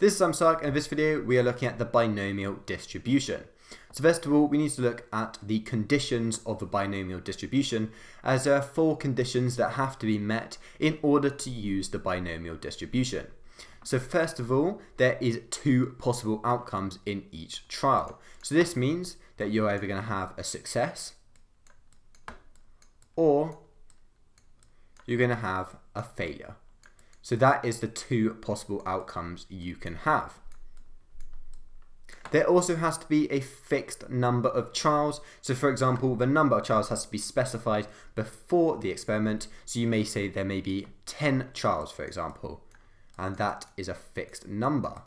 This is Samsak and in this video we are looking at the binomial distribution. So first of all we need to look at the conditions of the binomial distribution as there are four conditions that have to be met in order to use the binomial distribution. So first of all there is two possible outcomes in each trial. So this means that you're either going to have a success or you're going to have a failure. So that is the two possible outcomes you can have. There also has to be a fixed number of trials. So for example, the number of trials has to be specified before the experiment. So you may say there may be 10 trials, for example, and that is a fixed number.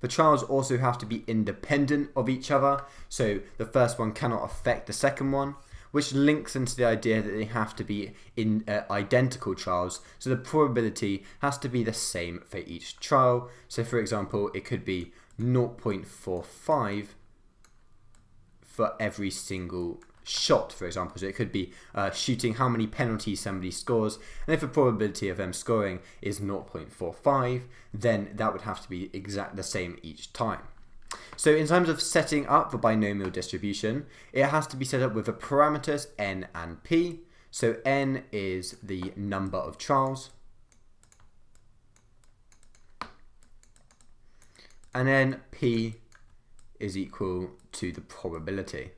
The trials also have to be independent of each other. So the first one cannot affect the second one which links into the idea that they have to be in uh, identical trials. So the probability has to be the same for each trial. So for example, it could be 0.45 for every single shot, for example. So it could be uh, shooting how many penalties somebody scores, and if the probability of them scoring is 0.45, then that would have to be exact the same each time. So in terms of setting up the binomial distribution, it has to be set up with the parameters n and p. So n is the number of trials. And then p is equal to the probability.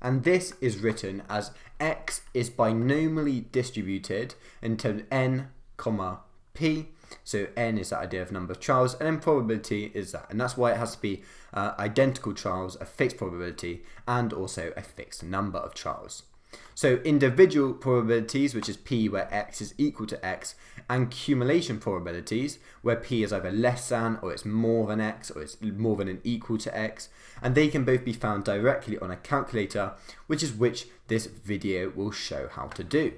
And this is written as x is binomially distributed into n, comma, p so n is that idea of number of trials, and then probability is that. And that's why it has to be uh, identical trials, a fixed probability, and also a fixed number of trials. So individual probabilities, which is p where x is equal to x, and cumulation probabilities, where p is either less than, or it's more than x, or it's more than and equal to x, and they can both be found directly on a calculator, which is which this video will show how to do.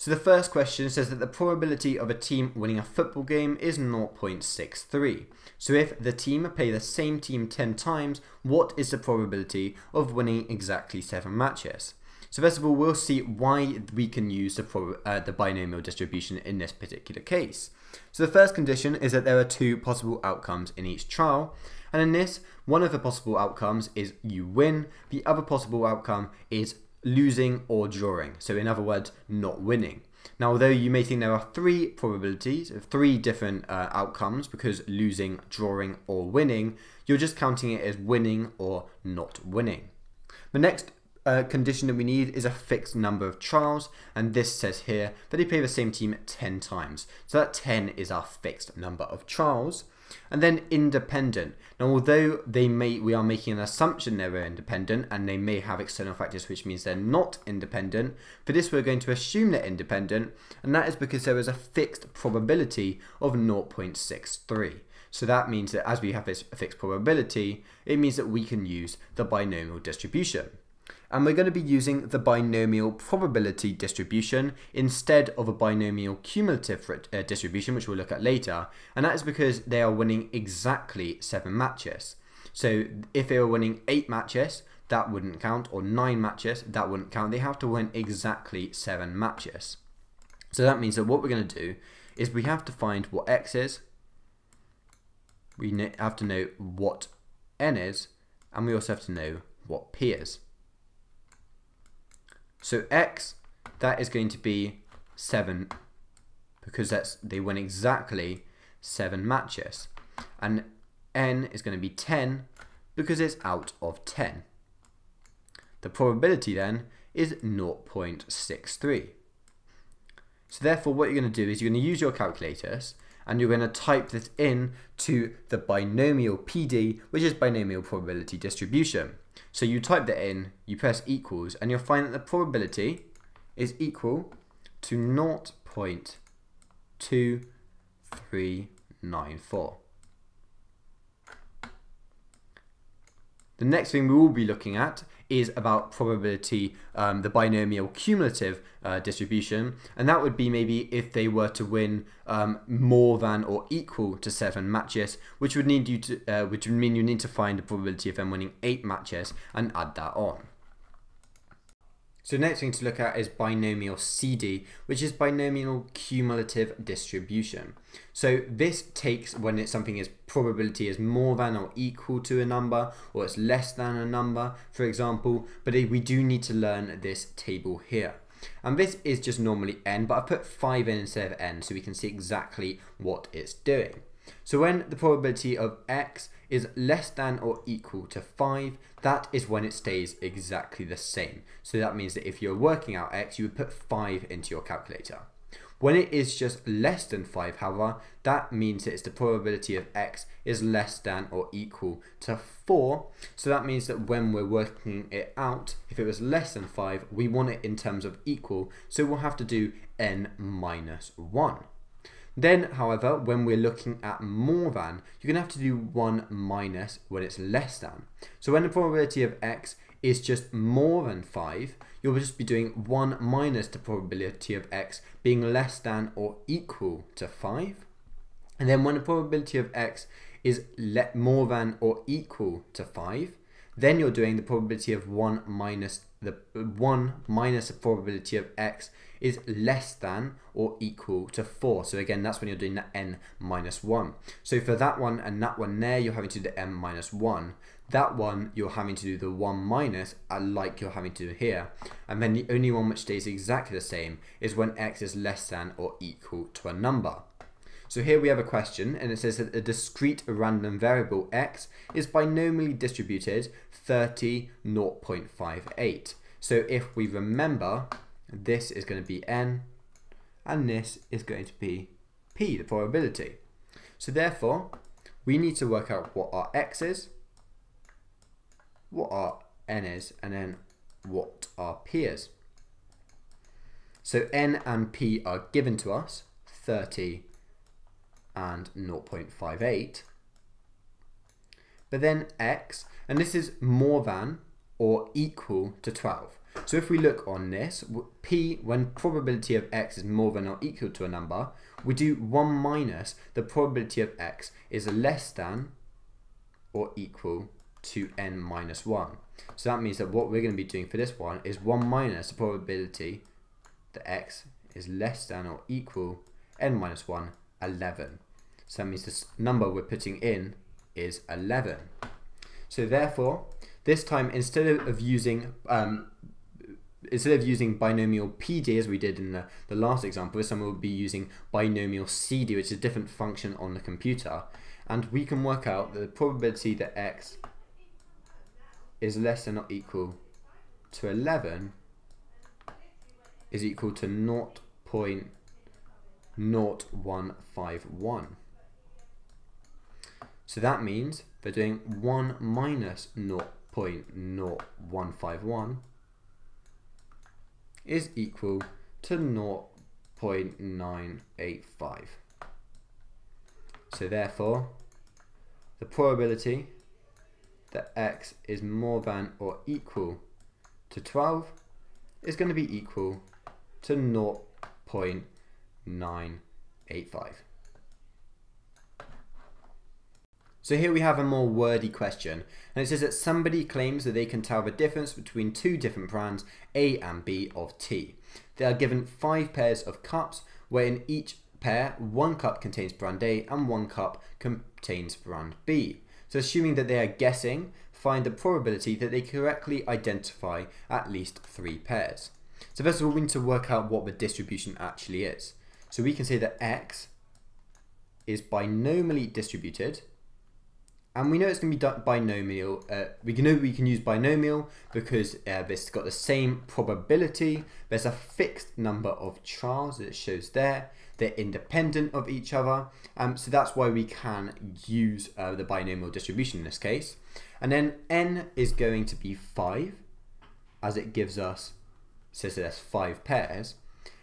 So the first question says that the probability of a team winning a football game is 0.63. So if the team play the same team 10 times, what is the probability of winning exactly 7 matches? So first of all, we'll see why we can use the, uh, the binomial distribution in this particular case. So the first condition is that there are two possible outcomes in each trial. And in this, one of the possible outcomes is you win. The other possible outcome is losing or drawing. So in other words, not winning. Now, although you may think there are three probabilities of three different uh, outcomes because losing, drawing, or winning, you're just counting it as winning or not winning. The next uh, condition that we need is a fixed number of trials, and this says here that they play the same team 10 times. So that 10 is our fixed number of trials. And then independent. Now, although they may, we are making an assumption they are independent, and they may have external factors, which means they're not independent. For this, we're going to assume they're independent, and that is because there is a fixed probability of 0.63. So that means that as we have this fixed probability, it means that we can use the binomial distribution and we're going to be using the binomial probability distribution instead of a binomial cumulative uh, distribution, which we'll look at later, and that is because they are winning exactly seven matches. So if they were winning eight matches, that wouldn't count, or nine matches, that wouldn't count. They have to win exactly seven matches. So that means that what we're going to do is we have to find what x is, we have to know what n is, and we also have to know what p is. So x, that is going to be 7 because that's they win exactly 7 matches. And n is going to be 10 because it's out of 10. The probability then is 0.63. So therefore what you're going to do is you're going to use your calculators and you're going to type this in to the binomial PD, which is binomial probability distribution. So you type that in, you press equals, and you'll find that the probability is equal to 0.2394. The next thing we will be looking at is about probability, um, the binomial cumulative uh, distribution, and that would be maybe if they were to win um, more than or equal to seven matches, which would need you to, uh, which would mean you need to find the probability of them winning eight matches and add that on. So next thing to look at is binomial CD, which is binomial cumulative distribution. So this takes when it's something is probability is more than or equal to a number, or it's less than a number, for example, but we do need to learn this table here. And this is just normally n, but I put 5 in instead of n so we can see exactly what it's doing. So when the probability of x is less than or equal to 5, that is when it stays exactly the same. So that means that if you're working out x, you would put 5 into your calculator. When it is just less than 5, however, that means that it's the probability of x is less than or equal to 4. So that means that when we're working it out, if it was less than 5, we want it in terms of equal, so we'll have to do n minus 1. Then, however, when we're looking at more than, you're going to have to do 1 minus when it's less than. So when the probability of x is just more than 5, you'll just be doing 1 minus the probability of x being less than or equal to 5. And then when the probability of x is more than or equal to 5, then you're doing the probability of 1 minus the 1 minus the probability of x is less than or equal to 4. So again, that's when you're doing that n minus 1. So for that one and that one there, you're having to do the n minus 1. That one, you're having to do the 1 minus, uh, like you're having to do here. And then the only one which stays exactly the same is when x is less than or equal to a number. So here we have a question and it says that a discrete random variable x is binomially distributed 30 0.58. So if we remember, this is going to be n and this is going to be p, the probability. So therefore, we need to work out what our x is, what our n is, and then what our p is. So n and p are given to us, 30 and 0.58. But then x, and this is more than or equal to 12. So if we look on this, p, when probability of x is more than or equal to a number, we do 1 minus the probability of x is less than or equal to n minus 1. So that means that what we're going to be doing for this one is 1 minus the probability that x is less than or equal n minus 1, 11. So that means this number we're putting in is 11. So therefore, this time instead of using um, instead of using binomial PD as we did in the, the last example, this we'll be using binomial CD, which is a different function on the computer. And we can work out the probability that x is less than or equal to 11 is equal to 0.0151. So that means they're doing 1 minus 0.0151 is equal to 0.985. So therefore, the probability that x is more than or equal to 12 is going to be equal to 0.985. So here we have a more wordy question, and it says that somebody claims that they can tell the difference between two different brands A and B of tea. They are given five pairs of cups, where in each pair, one cup contains brand A and one cup contains brand B. So assuming that they are guessing, find the probability that they correctly identify at least three pairs. So first of all, we need to work out what the distribution actually is. So we can say that X is binomially distributed and we know it's going to be binomial. Uh, we know we can use binomial because uh, it's got the same probability. There's a fixed number of trials that it shows there. They're independent of each other. Um, so that's why we can use uh, the binomial distribution in this case. And then n is going to be 5 as it gives us, says that there's 5 pairs.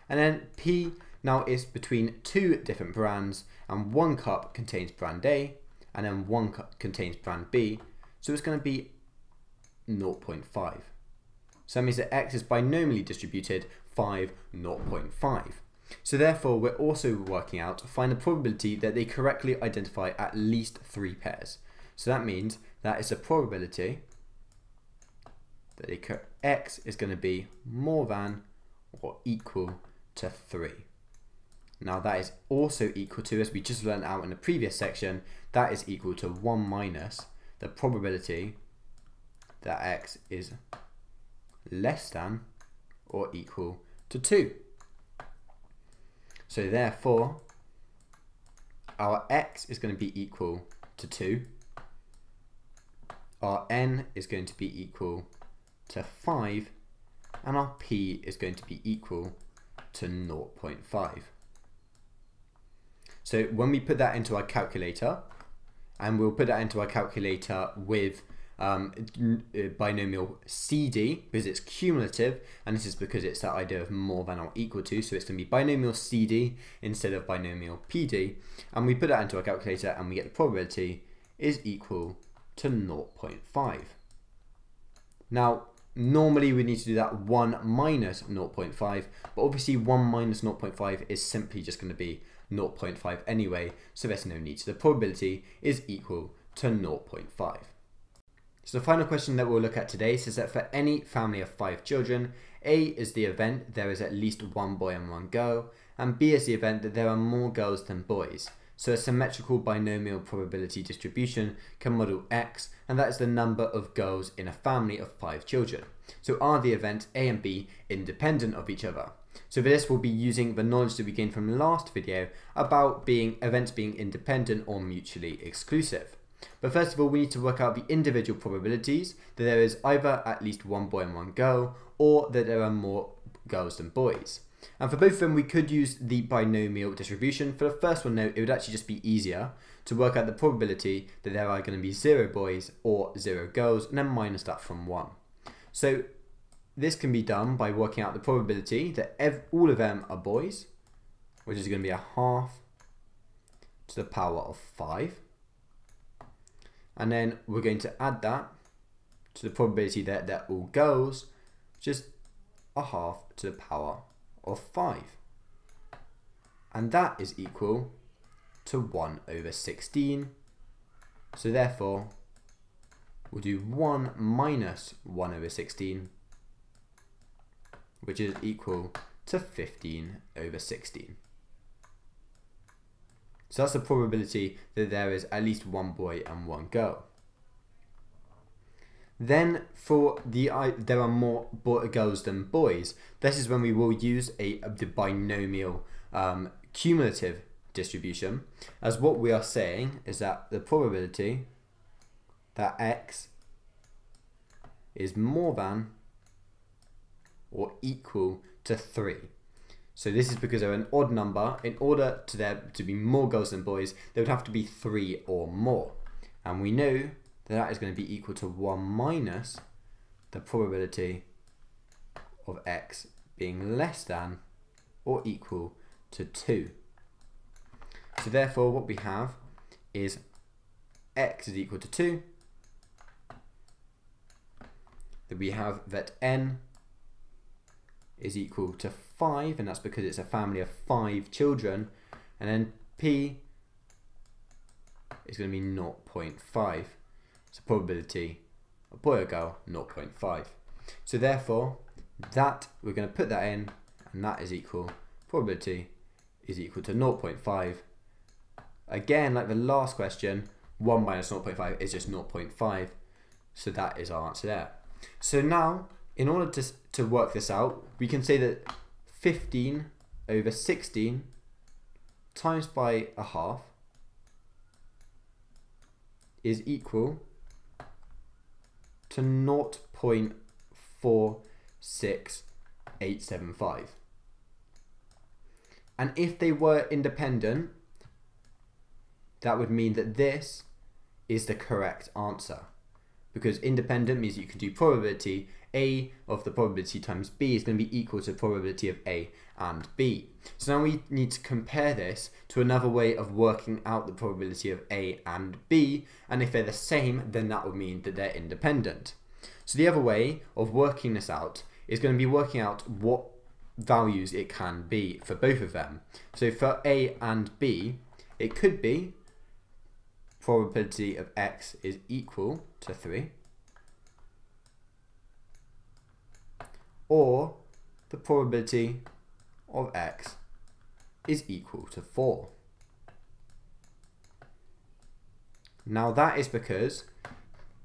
And then p now is between two different brands and one cup contains brand A and then one contains brand B, so it's going to be 0.5. So that means that x is binomially distributed 5, 0.5. So therefore, we're also working out to find the probability that they correctly identify at least three pairs. So that means that is a probability that x is going to be more than or equal to 3. Now that is also equal to, as we just learned out in the previous section, that is equal to 1 minus the probability that x is less than or equal to 2. So therefore, our x is going to be equal to 2. Our n is going to be equal to 5. And our p is going to be equal to 0.5. So when we put that into our calculator, and we'll put that into our calculator with um, uh, binomial CD because it's cumulative and this is because it's that idea of more than or equal to so it's going to be binomial CD instead of binomial PD and we put that into our calculator and we get the probability is equal to 0.5. Now normally we need to do that 1 minus 0.5 but obviously 1 minus 0.5 is simply just going to be 0.5 anyway so there's no need so the probability is equal to 0.5. So the final question that we'll look at today says that for any family of five children, A is the event there is at least one boy and one girl, and B is the event that there are more girls than boys. So a symmetrical binomial probability distribution can model X, and that is the number of girls in a family of five children. So are the events A and B independent of each other? So for this we'll be using the knowledge that we gained from the last video about being events being independent or mutually exclusive. But first of all, we need to work out the individual probabilities that there is either at least one boy and one girl, or that there are more girls than boys. And for both of them, we could use the binomial distribution. For the first one, though, it would actually just be easier to work out the probability that there are going to be zero boys or zero girls, and then minus that from one. So this can be done by working out the probability that all of them are boys, which is going to be a half to the power of 5 and then we're going to add that to the probability that that all goes just a half to the power of 5 and that is equal to 1 over 16 so therefore we'll do 1 minus 1 over 16 which is equal to 15 over 16 so that's the probability that there is at least one boy and one girl. Then for the there are more girls than boys. This is when we will use a the binomial um, cumulative distribution. As what we are saying is that the probability that x is more than or equal to 3. So this is because they're an odd number. In order to there to be more girls than boys, there would have to be three or more. And we know that that is going to be equal to 1 minus the probability of x being less than or equal to 2. So therefore what we have is x is equal to 2. That we have that n is equal to 5, and that's because it's a family of 5 children. And then P is going to be 0.5. So probability, a boy or girl, 0.5. So therefore, that, we're going to put that in, and that is equal, probability is equal to 0.5. Again, like the last question, 1 minus 0.5 is just 0.5. So that is our answer there. So now, in order to, to work this out, we can say that 15 over 16 times by a half is equal to 0.46875. And if they were independent, that would mean that this is the correct answer. Because independent means you can do probability a of the probability times b is going to be equal to the probability of a and b. So now we need to compare this to another way of working out the probability of a and b, and if they're the same, then that would mean that they're independent. So the other way of working this out is going to be working out what values it can be for both of them. So for a and b, it could be probability of x is equal to 3 or the probability of x is equal to 4. Now that is because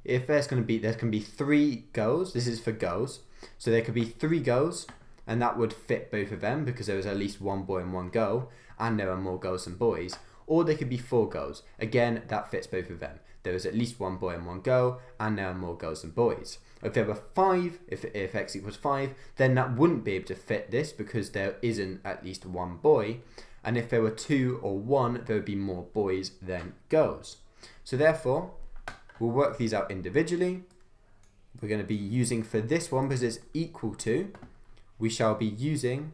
if there's going to be there can be three girls, this is for girls, so there could be three girls and that would fit both of them because there was at least one boy and one girl and there are more girls than boys or there could be four girls. Again that fits both of them. There was at least one boy and one girl and there are more girls than boys if there were five if, if x equals five then that wouldn't be able to fit this because there isn't at least one boy. And if there were two or one there would be more boys than girls. So therefore we'll work these out individually. We're going to be using for this one because it's equal to we shall be using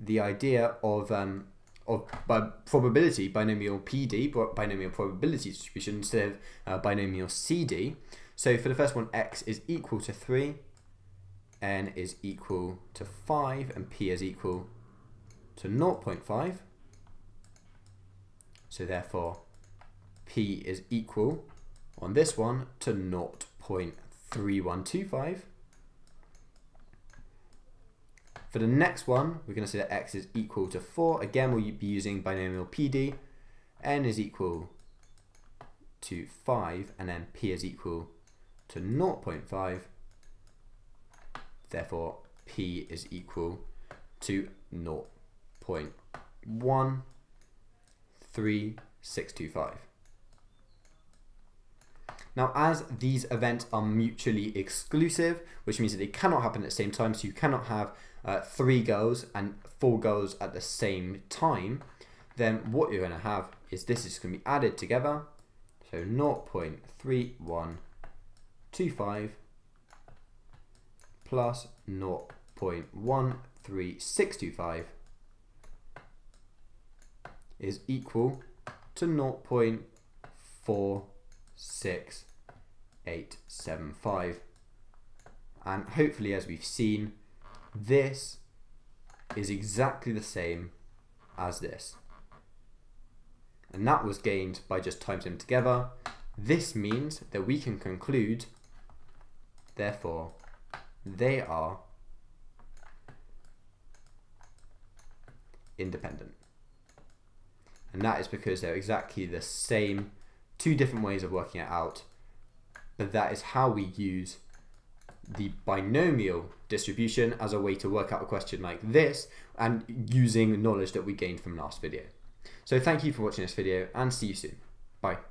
the idea of um, of by probability binomial PD binomial probability distribution instead of uh, binomial CD. So for the first one, x is equal to 3, n is equal to 5, and p is equal to 0.5. So therefore, p is equal on this one to 0.3125. For the next one, we're going to say that x is equal to 4. Again, we'll be using binomial PD. n is equal to 5, and then p is equal to 0.5. Therefore, p is equal to 0.13625. Now, as these events are mutually exclusive, which means that they cannot happen at the same time, so you cannot have uh, three goals and four goals at the same time, then what you're going to have is this is going to be added together. So 0.3125 plus 0.13625 is equal to 0.46875 and hopefully as we've seen this is exactly the same as this. And that was gained by just times them together. This means that we can conclude, therefore, they are independent. And that is because they're exactly the same, two different ways of working it out, but that is how we use the binomial distribution as a way to work out a question like this and using knowledge that we gained from last video. So thank you for watching this video and see you soon. Bye.